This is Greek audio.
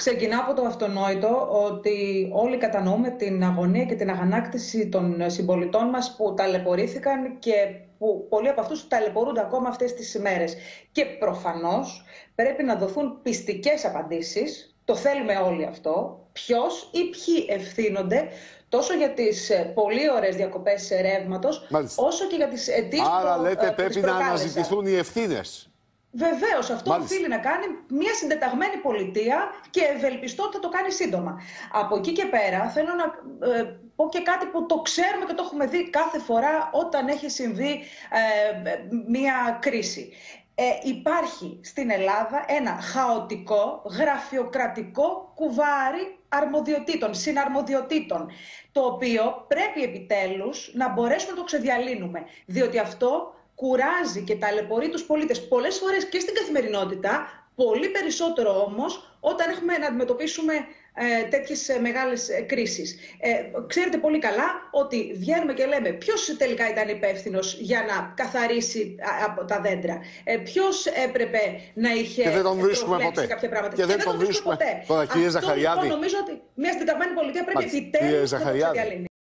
Ξεκινά από το αυτονόητο ότι όλοι κατανοούμε την αγωνία και την αγανάκτηση των συμπολιτών μας που ταλαιπωρήθηκαν και που πολλοί από αυτούς ταλαιπωρούνται ακόμα αυτές τις ημέρες. Και προφανώς πρέπει να δοθούν πιστικές απαντήσεις, το θέλουμε όλοι αυτό, ποιος ή ποιοι ευθύνονται τόσο για τις ε, πολύ ωραίες διακοπές ρεύματος, όσο και για τις αιτήσεις Άρα λέτε πρέπει να αναζητηθούν οι ευθύνες. Βεβαίως, αυτό Μάλιστα. οφείλει να κάνει μια συντεταγμένη πολιτεία και ευελπιστώ ότι θα το κάνει σύντομα. Από εκεί και πέρα θέλω να ε, πω και κάτι που το ξέρουμε και το έχουμε δει κάθε φορά όταν έχει συμβεί ε, μια κρίση. Ε, υπάρχει στην Ελλάδα ένα χαοτικό, γραφειοκρατικό κουβάρι αρμοδιοτήτων, συναρμοδιοτήτων, το οποίο πρέπει επιτέλους να μπορέσουμε να το ξεδιαλύνουμε, διότι αυτό κουράζει και ταλαιπωρεί τους πολίτες πολλές φορές και στην καθημερινότητα, πολύ περισσότερο όμως όταν έχουμε να αντιμετωπίσουμε ε, τέτοιες ε, μεγάλες ε, κρίσεις. Ε, ξέρετε πολύ καλά ότι βγαίνουμε και λέμε ποιος τελικά ήταν υπεύθυνος για να καθαρίσει από τα δέντρα. Ε, ποιος έπρεπε να είχε και δεν τον βρίσκουμε ποτέ. κάποια πράγματα. Και, και δεν, τον βρίσκουμε ποτέ. Τώρα, κύριε Αυτό, Ζαχαριάδη. Λοιπόν, νομίζω ότι μια συντεταγμένη πολιτεία πρέπει επιτέλους να το διαλύνει.